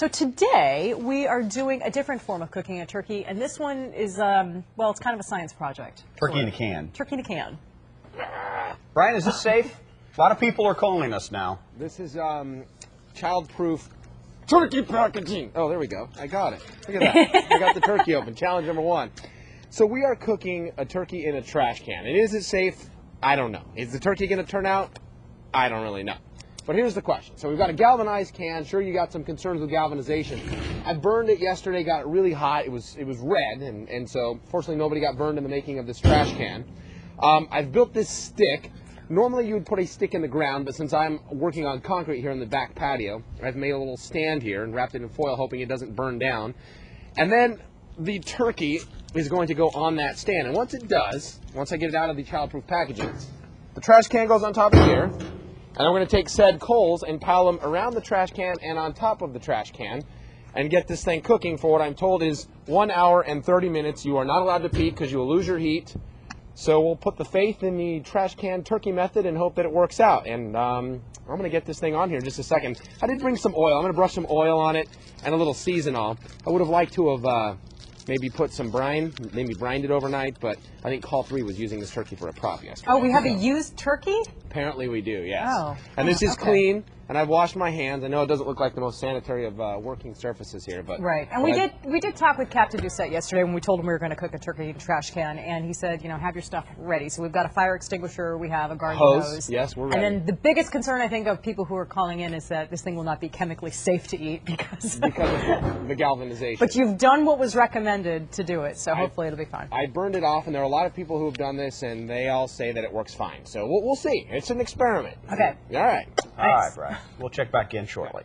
So today we are doing a different form of cooking a turkey, and this one is, um, well, it's kind of a science project. Turkey in a can. Turkey in a can. Brian, is this safe? A lot of people are calling us now. This is um, child-proof turkey packaging. Oh, there we go. I got it. Look at that. I got the turkey open. Challenge number one. So we are cooking a turkey in a trash can. And is it safe? I don't know. Is the turkey going to turn out? I don't really know. But here's the question. So we've got a galvanized can. Sure, you got some concerns with galvanization. I burned it yesterday, got it really hot. It was it was red, and, and so fortunately nobody got burned in the making of this trash can. Um, I've built this stick. Normally you would put a stick in the ground, but since I'm working on concrete here in the back patio, I've made a little stand here and wrapped it in foil, hoping it doesn't burn down. And then the turkey is going to go on that stand. And once it does, once I get it out of the childproof packaging, the trash can goes on top of here. And I'm going to take said coals and pile them around the trash can and on top of the trash can and get this thing cooking for what I'm told is one hour and 30 minutes. You are not allowed to peek because you will lose your heat. So we'll put the faith in the trash can turkey method and hope that it works out. And um, I'm going to get this thing on here in just a second. I did bring some oil. I'm going to brush some oil on it and a little seasonal. I would have liked to have uh, maybe put some brine, maybe brined it overnight, but I think Call 3 was using this turkey for a prop yesterday. Oh, we have a used turkey? Apparently we do, yes. Oh. And this is Okay. clean, and I've washed my hands. I know it doesn't look like the most sanitary of uh, working surfaces here, but Right. And but we I- did we did talk with Captain Doucette yesterday when we told him we were going to cook a turkey in a trash can, and he said, you know, have your stuff ready. So we've got a fire extinguisher, we have a garden Hose. hose. Yes, we're ready. And then the biggest concern I think of people who are calling in is that this thing will not be chemically safe to eat because. because of the galvanization. but you've done what was recommended to do it, so hopefully it'll be fine. I burned it off, and there are a lot of people who have done this, and they all say that it works fine. So we'll, we'll see. It's an experiment. Okay. All right. All right, Brian. We'll check back in shortly.